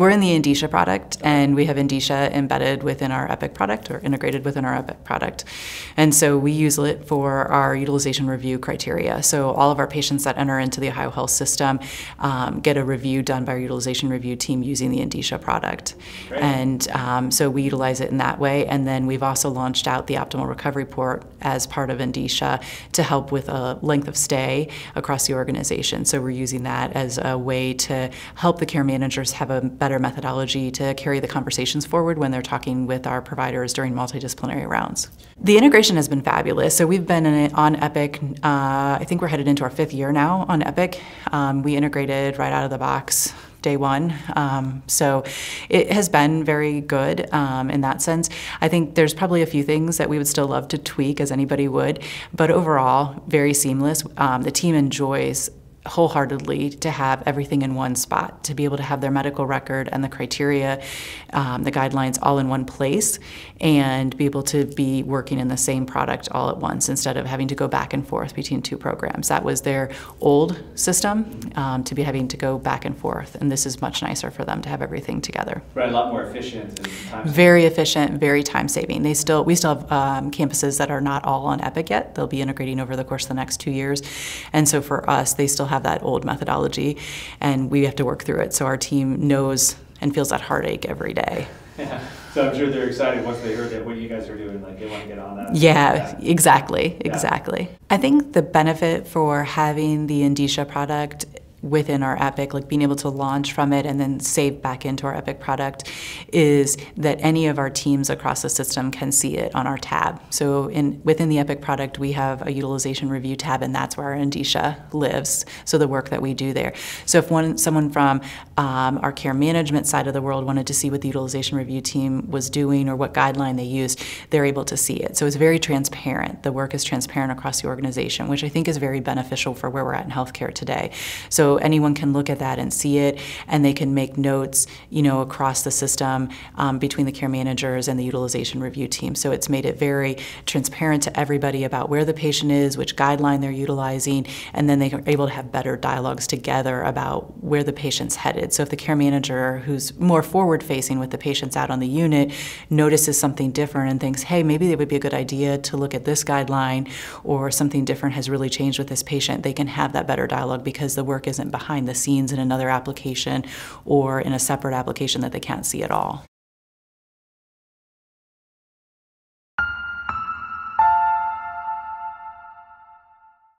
We're in the Indicia product, and we have Indicia embedded within our Epic product or integrated within our Epic product. And so we use it for our utilization review criteria. So all of our patients that enter into the Ohio Health System um, get a review done by our utilization review team using the Indicia product. Great. And um, so we utilize it in that way. And then we've also launched out the Optimal Recovery Port as part of Indicia to help with a length of stay across the organization. So we're using that as a way to help the care managers have a better better methodology to carry the conversations forward when they're talking with our providers during multidisciplinary rounds. The integration has been fabulous. So we've been on Epic, uh, I think we're headed into our fifth year now on Epic. Um, we integrated right out of the box day one. Um, so it has been very good um, in that sense. I think there's probably a few things that we would still love to tweak, as anybody would, but overall, very seamless. Um, the team enjoys wholeheartedly to have everything in one spot, to be able to have their medical record and the criteria, um, the guidelines all in one place, and be able to be working in the same product all at once instead of having to go back and forth between two programs. That was their old system, um, to be having to go back and forth, and this is much nicer for them to have everything together. Right, a lot more efficient Very efficient, very time saving. They still, we still have um, campuses that are not all on Epic yet. They'll be integrating over the course of the next two years, and so for us, they still have that old methodology, and we have to work through it. So our team knows and feels that heartache every day. Yeah. So I'm sure they're excited once they heard that what you guys are doing, like they want to get on that. Yeah, yeah. exactly, exactly. I think the benefit for having the Indicia product within our Epic, like being able to launch from it and then save back into our Epic product, is that any of our teams across the system can see it on our tab. So in within the Epic product, we have a utilization review tab, and that's where our Indicia lives. So the work that we do there. So if one someone from um, our care management side of the world wanted to see what the utilization review team was doing or what guideline they used, they're able to see it. So it's very transparent. The work is transparent across the organization, which I think is very beneficial for where we're at in healthcare today. So so anyone can look at that and see it, and they can make notes, you know, across the system um, between the care managers and the utilization review team. So it's made it very transparent to everybody about where the patient is, which guideline they're utilizing, and then they're able to have better dialogues together about where the patient's headed. So if the care manager, who's more forward-facing with the patients out on the unit, notices something different and thinks, hey, maybe it would be a good idea to look at this guideline, or something different has really changed with this patient, they can have that better dialogue because the work is isn't behind the scenes in another application or in a separate application that they can't see at all.